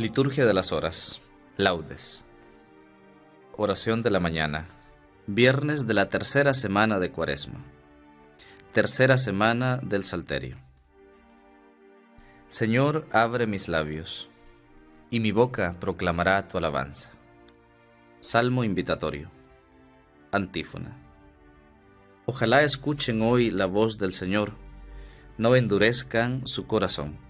Liturgia de las Horas. Laudes. Oración de la mañana. Viernes de la tercera semana de Cuaresma. Tercera semana del Salterio. Señor, abre mis labios, y mi boca proclamará tu alabanza. Salmo invitatorio. Antífona. Ojalá escuchen hoy la voz del Señor, no endurezcan su corazón.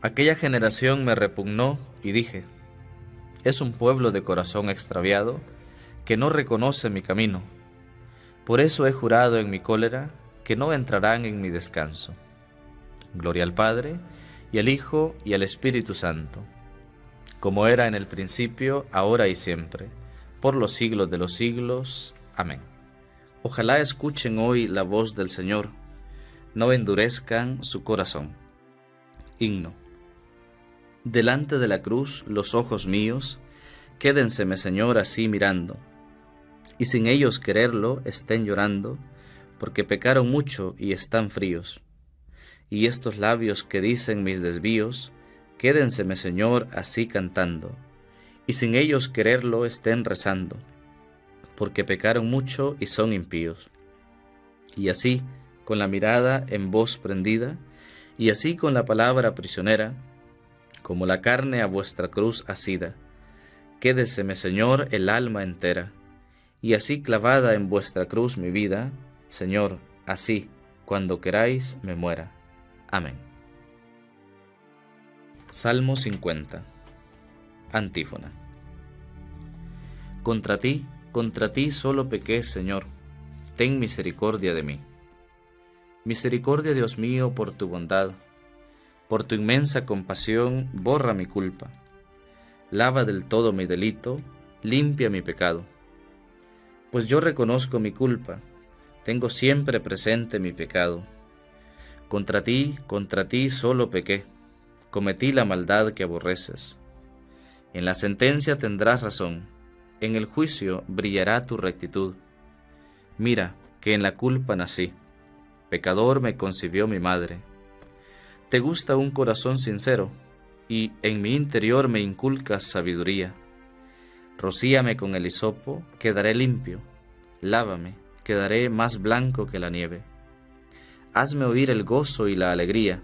Aquella generación me repugnó y dije, es un pueblo de corazón extraviado que no reconoce mi camino. Por eso he jurado en mi cólera que no entrarán en mi descanso. Gloria al Padre, y al Hijo, y al Espíritu Santo, como era en el principio, ahora y siempre, por los siglos de los siglos. Amén. Ojalá escuchen hoy la voz del Señor, no endurezcan su corazón. Himno. Delante de la cruz los ojos míos, quédenseme Señor así mirando, y sin ellos quererlo estén llorando, porque pecaron mucho y están fríos. Y estos labios que dicen mis desvíos, quédenseme Señor así cantando, y sin ellos quererlo estén rezando, porque pecaron mucho y son impíos. Y así, con la mirada en voz prendida, y así con la palabra prisionera, como la carne a vuestra cruz asida. Quédeseme, Señor, el alma entera, y así clavada en vuestra cruz mi vida, Señor, así, cuando queráis, me muera. Amén. Salmo 50. Antífona. Contra ti, contra ti solo pequé, Señor, ten misericordia de mí. Misericordia, Dios mío, por tu bondad por tu inmensa compasión, borra mi culpa. Lava del todo mi delito, limpia mi pecado. Pues yo reconozco mi culpa, tengo siempre presente mi pecado. Contra ti, contra ti solo pequé, cometí la maldad que aborreces. En la sentencia tendrás razón, en el juicio brillará tu rectitud. Mira que en la culpa nací, pecador me concibió mi madre te gusta un corazón sincero, y en mi interior me inculcas sabiduría. Rocíame con el hisopo, quedaré limpio. Lávame, quedaré más blanco que la nieve. Hazme oír el gozo y la alegría,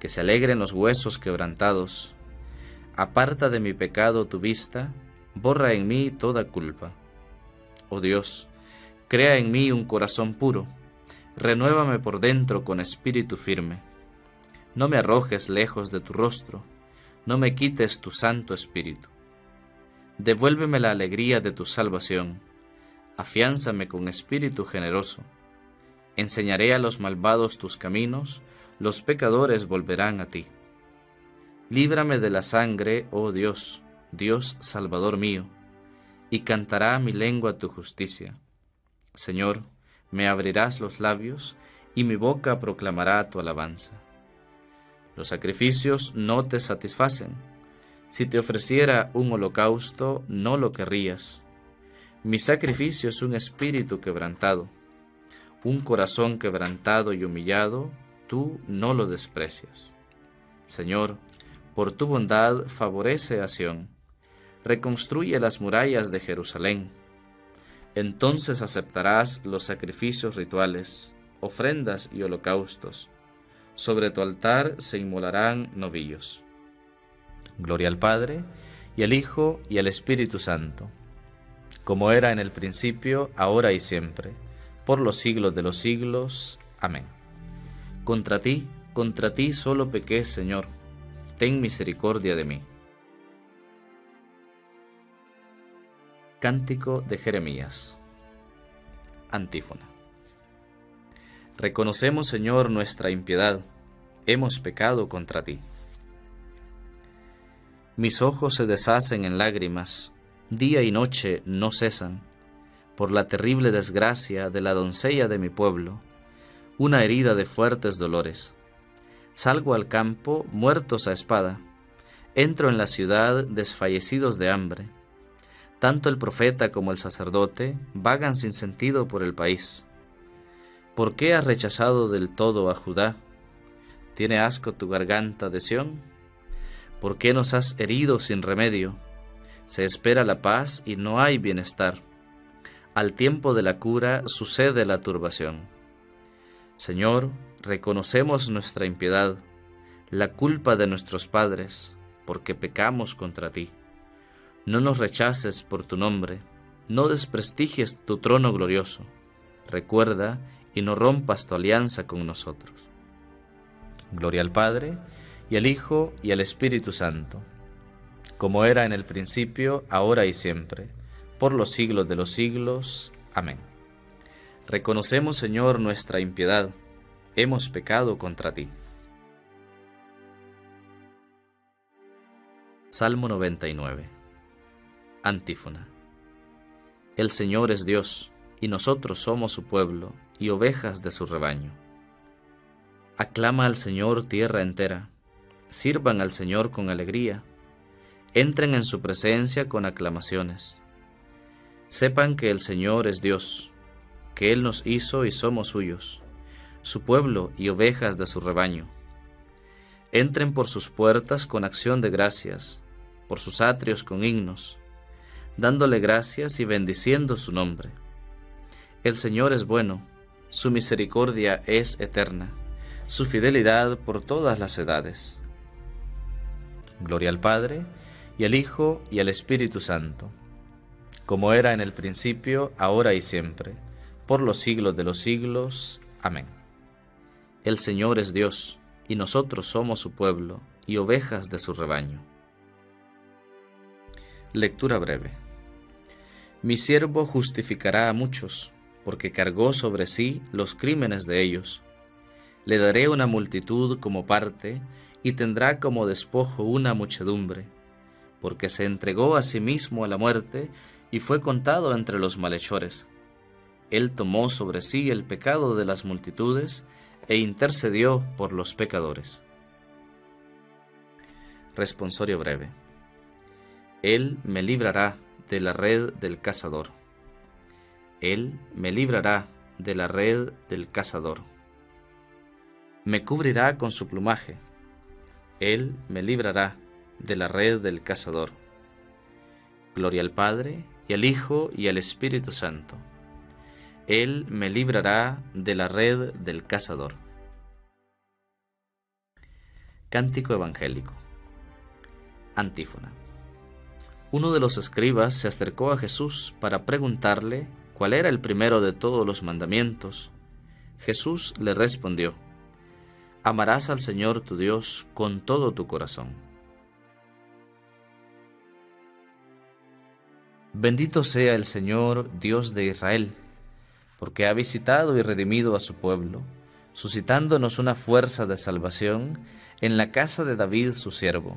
que se alegren los huesos quebrantados. Aparta de mi pecado tu vista, borra en mí toda culpa. Oh Dios, crea en mí un corazón puro, renuévame por dentro con espíritu firme no me arrojes lejos de tu rostro, no me quites tu Santo Espíritu. Devuélveme la alegría de tu salvación, afiánzame con espíritu generoso. Enseñaré a los malvados tus caminos, los pecadores volverán a ti. Líbrame de la sangre, oh Dios, Dios Salvador mío, y cantará mi lengua tu justicia. Señor, me abrirás los labios, y mi boca proclamará tu alabanza. Los sacrificios no te satisfacen. Si te ofreciera un holocausto, no lo querrías. Mi sacrificio es un espíritu quebrantado. Un corazón quebrantado y humillado, tú no lo desprecias. Señor, por tu bondad favorece a Sión. Reconstruye las murallas de Jerusalén. Entonces aceptarás los sacrificios rituales, ofrendas y holocaustos sobre tu altar se inmolarán novillos. Gloria al Padre, y al Hijo, y al Espíritu Santo, como era en el principio, ahora y siempre, por los siglos de los siglos. Amén. Contra ti, contra ti solo pequé, Señor, ten misericordia de mí. Cántico de Jeremías. Antífona. Reconocemos, Señor, nuestra impiedad, hemos pecado contra ti. Mis ojos se deshacen en lágrimas, día y noche no cesan, por la terrible desgracia de la doncella de mi pueblo, una herida de fuertes dolores. Salgo al campo muertos a espada, entro en la ciudad desfallecidos de hambre. Tanto el profeta como el sacerdote vagan sin sentido por el país. ¿Por qué has rechazado del todo a Judá? ¿Tiene asco tu garganta de Sión? ¿Por qué nos has herido sin remedio? Se espera la paz y no hay bienestar. Al tiempo de la cura sucede la turbación. Señor, reconocemos nuestra impiedad, la culpa de nuestros padres, porque pecamos contra ti. No nos rechaces por tu nombre, no desprestigies tu trono glorioso. Recuerda y no rompas tu alianza con nosotros. Gloria al Padre, y al Hijo y al Espíritu Santo, como era en el principio, ahora y siempre, por los siglos de los siglos. Amén. Reconocemos, Señor, nuestra impiedad, hemos pecado contra ti. Salmo 99 Antífona El Señor es Dios, y nosotros somos su pueblo, y ovejas de su rebaño. Aclama al Señor tierra entera sirvan al Señor con alegría, entren en su presencia con aclamaciones. Sepan que el Señor es Dios, que Él nos hizo y somos suyos, su pueblo y ovejas de su rebaño. Entren por sus puertas con acción de gracias, por sus atrios con himnos, dándole gracias y bendiciendo su nombre. El Señor es bueno, su misericordia es eterna, su fidelidad por todas las edades. Gloria al Padre, y al Hijo, y al Espíritu Santo, como era en el principio, ahora y siempre, por los siglos de los siglos. Amén. El Señor es Dios, y nosotros somos su pueblo, y ovejas de su rebaño. Lectura breve. Mi siervo justificará a muchos, porque cargó sobre sí los crímenes de ellos. Le daré una multitud como parte, y tendrá como despojo una muchedumbre, porque se entregó a sí mismo a la muerte y fue contado entre los malhechores. Él tomó sobre sí el pecado de las multitudes e intercedió por los pecadores. Responsorio breve. Él me librará de la red del cazador. Él me librará de la red del cazador. Me cubrirá con su plumaje él me librará de la red del cazador. Gloria al Padre, y al Hijo, y al Espíritu Santo. Él me librará de la red del cazador. Cántico Evangélico. Antífona. Uno de los escribas se acercó a Jesús para preguntarle cuál era el primero de todos los mandamientos. Jesús le respondió, amarás al Señor tu Dios con todo tu corazón. Bendito sea el Señor Dios de Israel, porque ha visitado y redimido a su pueblo, suscitándonos una fuerza de salvación en la casa de David su siervo,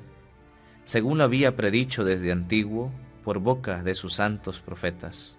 según lo había predicho desde antiguo por boca de sus santos profetas.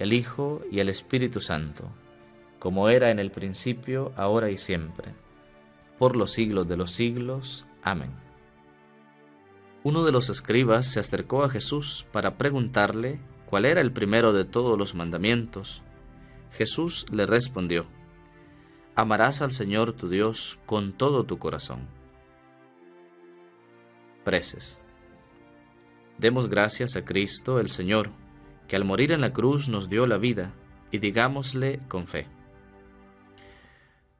al Hijo, y al Espíritu Santo, como era en el principio, ahora y siempre, por los siglos de los siglos. Amén. Uno de los escribas se acercó a Jesús para preguntarle cuál era el primero de todos los mandamientos. Jesús le respondió, Amarás al Señor tu Dios con todo tu corazón. Preces. Demos gracias a Cristo el Señor, que al morir en la cruz nos dio la vida, y digámosle con fe.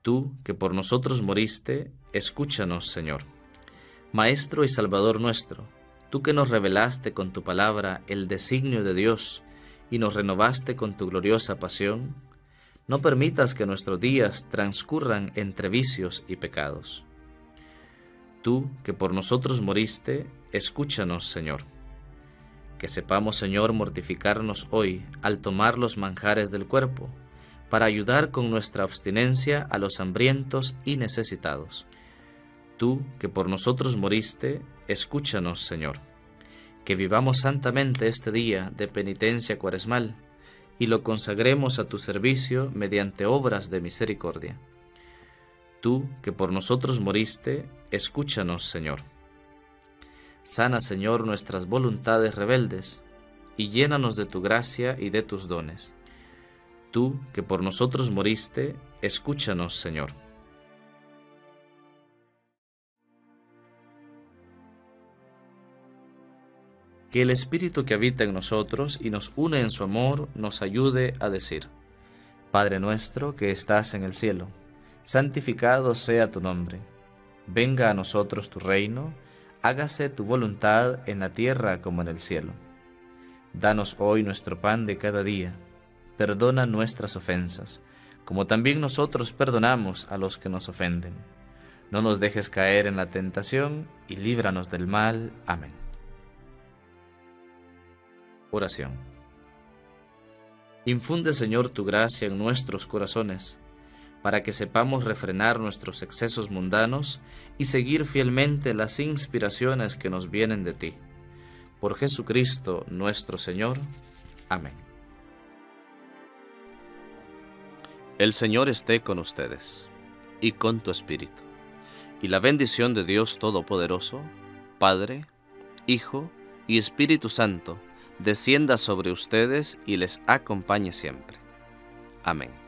Tú, que por nosotros moriste, escúchanos, Señor. Maestro y Salvador nuestro, tú que nos revelaste con tu palabra el designio de Dios y nos renovaste con tu gloriosa pasión, no permitas que nuestros días transcurran entre vicios y pecados. Tú, que por nosotros moriste, escúchanos, Señor. Que sepamos, Señor, mortificarnos hoy al tomar los manjares del cuerpo, para ayudar con nuestra abstinencia a los hambrientos y necesitados. Tú, que por nosotros moriste, escúchanos, Señor. Que vivamos santamente este día de penitencia cuaresmal, y lo consagremos a tu servicio mediante obras de misericordia. Tú, que por nosotros moriste, escúchanos, Señor. Sana, Señor, nuestras voluntades rebeldes, y llénanos de tu gracia y de tus dones. Tú, que por nosotros moriste, escúchanos, Señor. Que el Espíritu que habita en nosotros y nos une en su amor nos ayude a decir, Padre nuestro que estás en el cielo, santificado sea tu nombre, venga a nosotros tu reino, hágase tu voluntad en la tierra como en el cielo. Danos hoy nuestro pan de cada día, perdona nuestras ofensas, como también nosotros perdonamos a los que nos ofenden. No nos dejes caer en la tentación y líbranos del mal. Amén. Oración. Infunde, Señor, tu gracia en nuestros corazones, para que sepamos refrenar nuestros excesos mundanos y seguir fielmente las inspiraciones que nos vienen de ti. Por Jesucristo nuestro Señor. Amén. El Señor esté con ustedes y con tu espíritu. Y la bendición de Dios Todopoderoso, Padre, Hijo y Espíritu Santo, descienda sobre ustedes y les acompañe siempre. Amén.